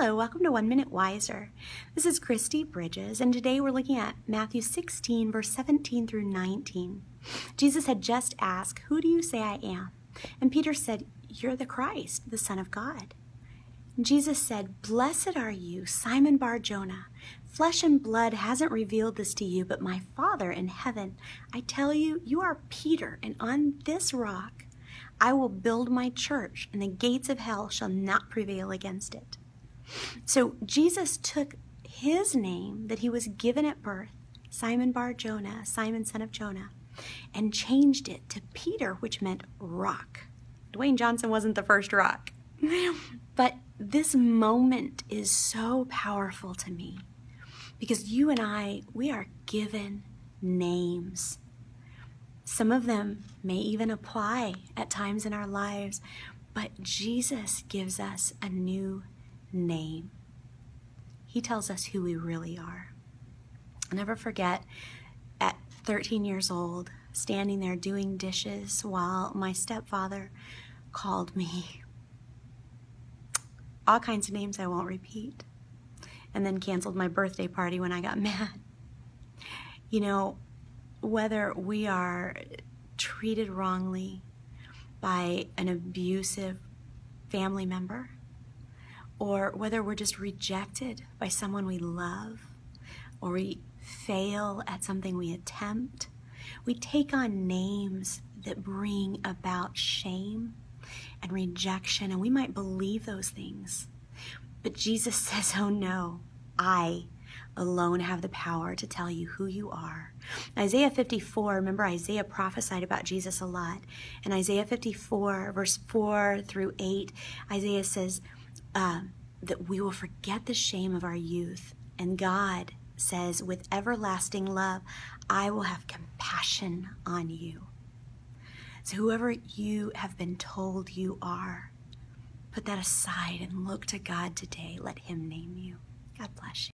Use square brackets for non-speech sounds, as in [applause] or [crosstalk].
Hello, welcome to One Minute Wiser. This is Kristi Bridges, and today we're looking at Matthew 16, verse 17 through 19. Jesus had just asked, Who do you say I am? And Peter said, You're the Christ, the Son of God. Jesus said, Blessed are you, Simon Bar Jonah. Flesh and blood hasn't revealed this to you, but my Father in heaven. I tell you, you are Peter, and on this rock I will build my church, and the gates of hell shall not prevail against it. So Jesus took his name that he was given at birth, Simon Bar Jonah, Simon son of Jonah, and changed it to Peter, which meant rock. Dwayne Johnson wasn't the first rock. [laughs] But this moment is so powerful to me because you and I, we are given names. Some of them may even apply at times in our lives, but Jesus gives us a new name. He tells us who we really are. I'll never forget at 13 years old, standing there doing dishes while my stepfather called me all kinds of names I won't repeat, and then canceled my birthday party when I got [laughs] mad. You know, whether we are treated wrongly by an abusive family member, or whether we're just rejected by someone we love, or we fail at something we attempt, we take on names that bring about shame and rejection, and we might believe those things. But Jesus [laughs] says, Oh no, I alone have the power to tell you who you are. Isaiah 54, remember Isaiah prophesied about Jesus a lot. In Isaiah 54, verse 4 through 8, Isaiah says, uh, that we will forget the shame of our youth. And God says, with everlasting love, I will have compassion on you. So, whoever you have been told you are, put that aside and look to God today. Let Him name you. God bless you.